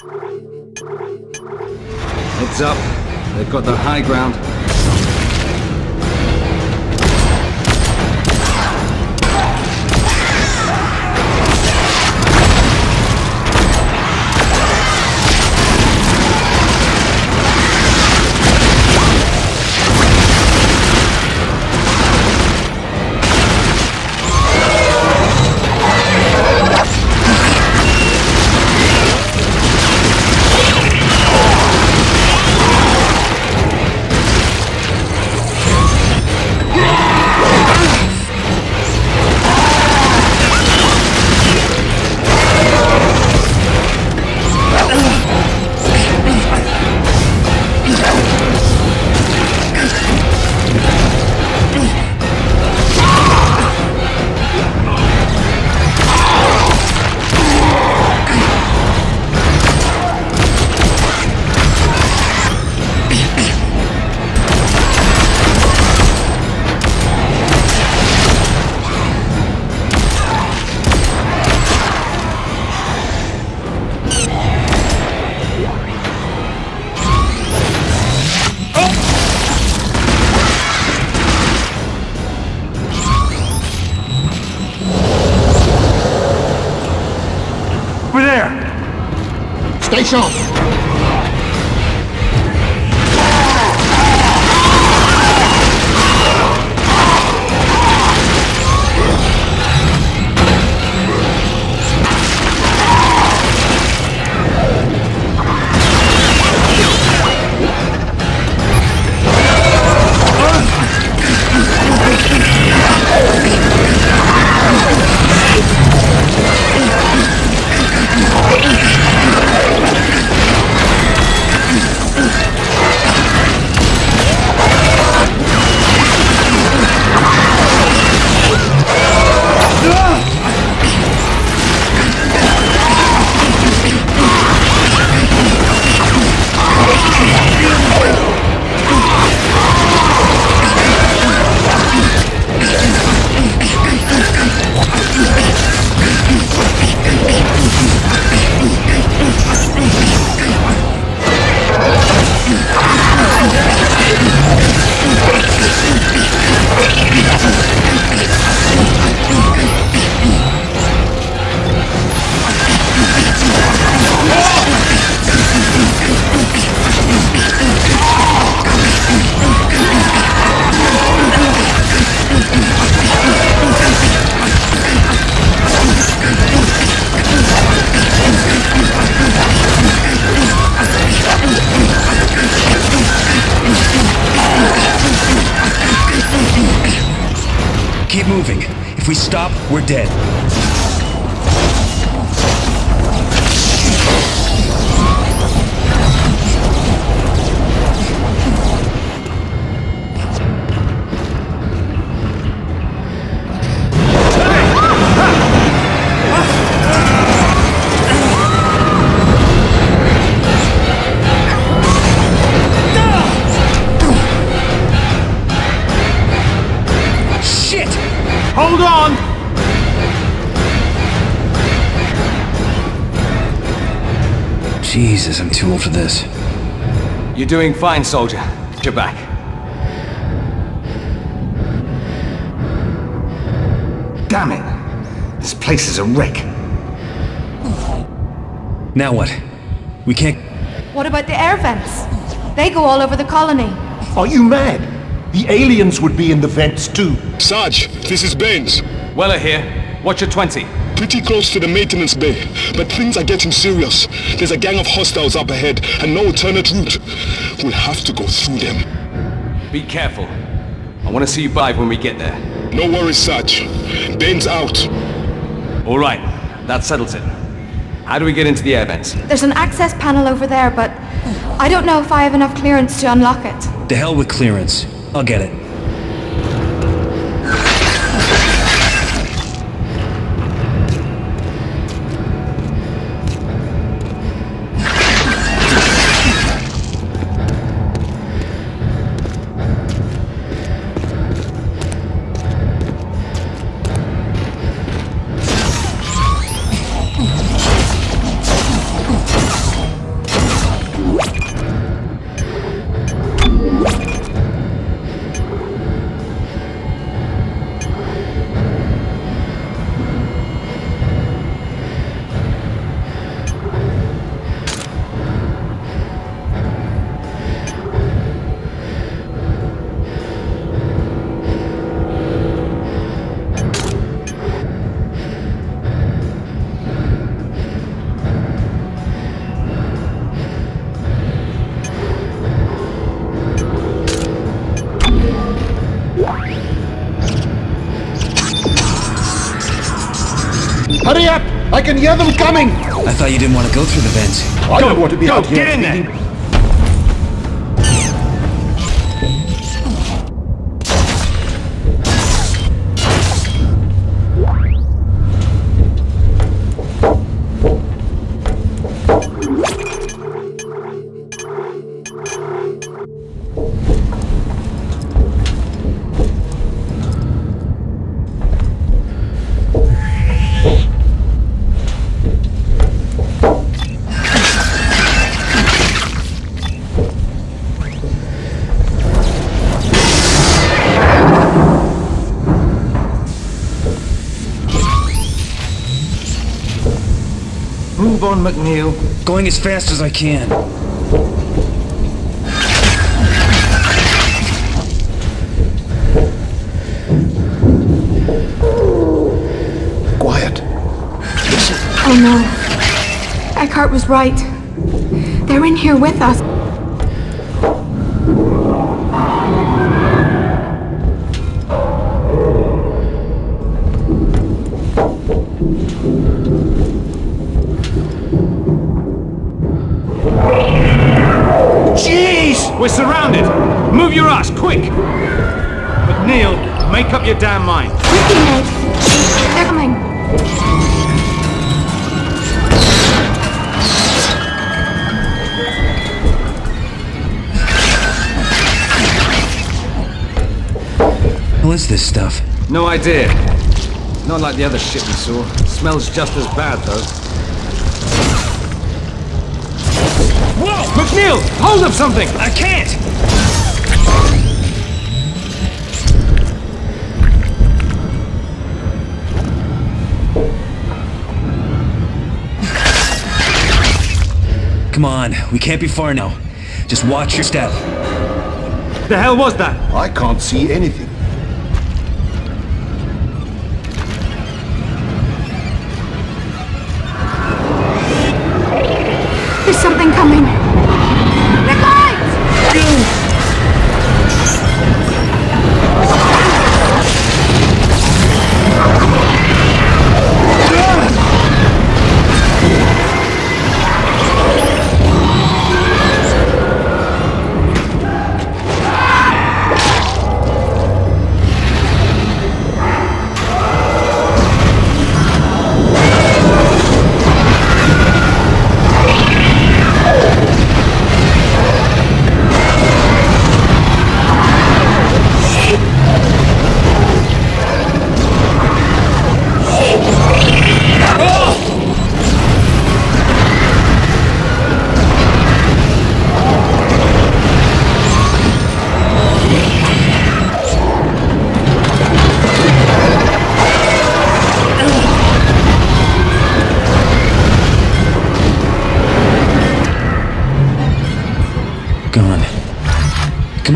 Heads up. They've got the high ground. Stay dead. Jesus, I'm too old for this. You're doing fine, soldier. You're back. Damn it! This place is a wreck. Now what? We can't. What about the air vents? They go all over the colony. Are you mad? The aliens would be in the vents too. Sarge, this is Baines. Weller here. Watch your 20. Pretty close to the maintenance bay, but things are getting serious. There's a gang of hostiles up ahead and no alternate route. We'll have to go through them. Be careful. I want to see you alive when we get there. No worries, Sarge. Baines out. All right. That settles it. How do we get into the air vents? There's an access panel over there, but I don't know if I have enough clearance to unlock it. The hell with clearance. I'll get it. Hurry up! I can hear them coming! I thought you didn't want to go through the vents. I don't want to be go, out here. get in there. On, McNeill. Going as fast as I can. Quiet. Oh no. Eckhardt was right. They're in here with us. We're surrounded! Move your ass, quick! But Neil, make up your damn mind. Quickly, Nate. They're coming. What is this stuff? No idea. Not like the other shit we saw. Smells just as bad, though. McNeill! Hold up something! I can't! Come on, we can't be far now. Just watch your step. The hell was that? I can't see anything. There's something coming.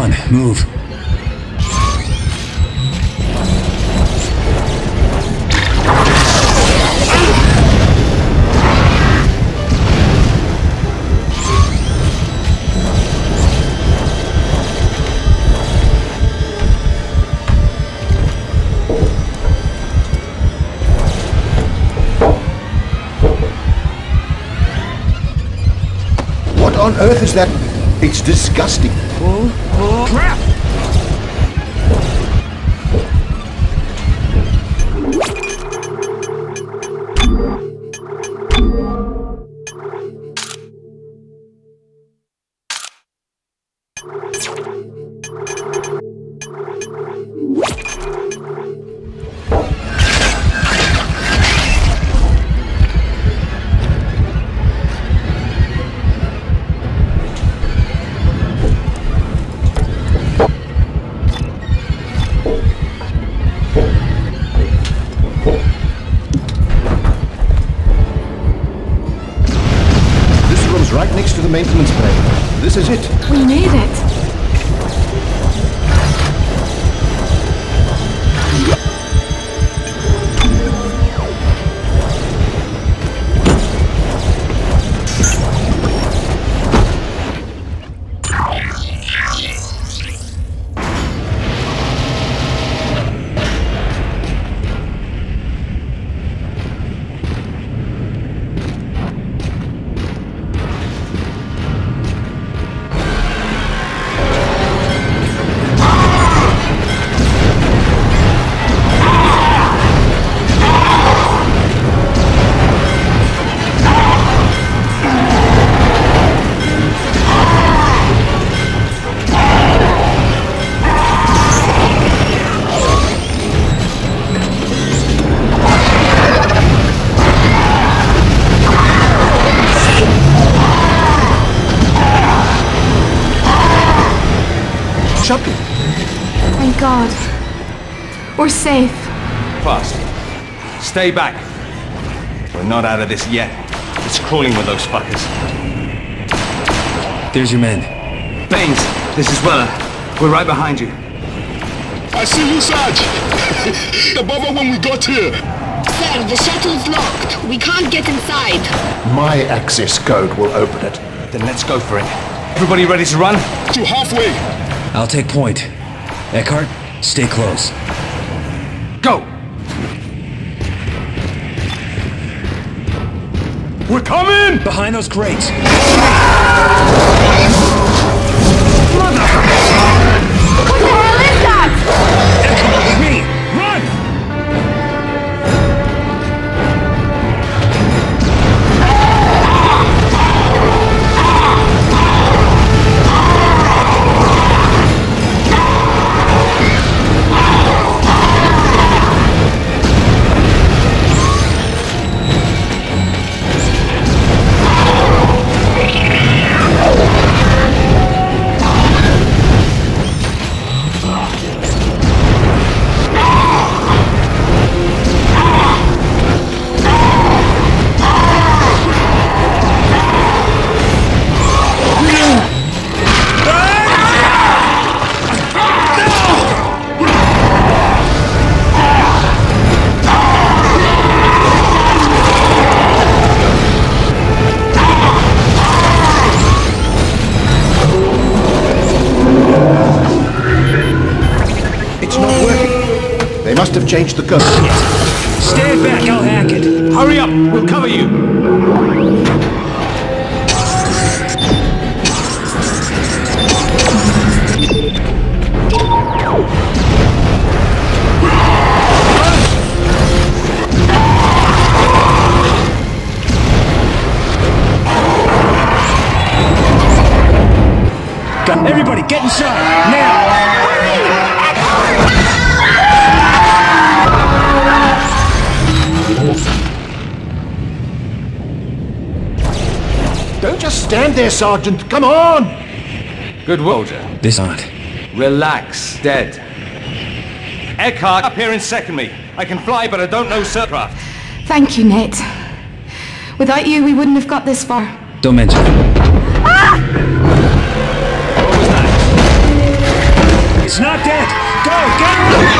On, move. What on earth is that? It's disgusting. Crap! God. We're safe. Fast. Stay back. We're not out of this yet. It's crawling with those fuckers. There's your men. Baines, this is Weller. We're right behind you. I see you, Sarge. Above when we got here. Sir, the shuttle's locked. We can't get inside. My access code will open it. Then let's go for it. Everybody ready to run? To halfway. I'll take point. Eckhardt, stay close. Go! We're coming! Behind those crates! What They must have changed the code. Stand back, I'll hack it! Hurry up! We'll cover you! Don't just stand there, Sergeant. Come on! Good soldier. This not. Relax. Dead. Eckhardt, up here and second me. I can fly, but I don't know surcraft. Thank you, Nate. Without you, we wouldn't have got this far. Don't mention it. Ah! What was that? It's not dead! Go, get Close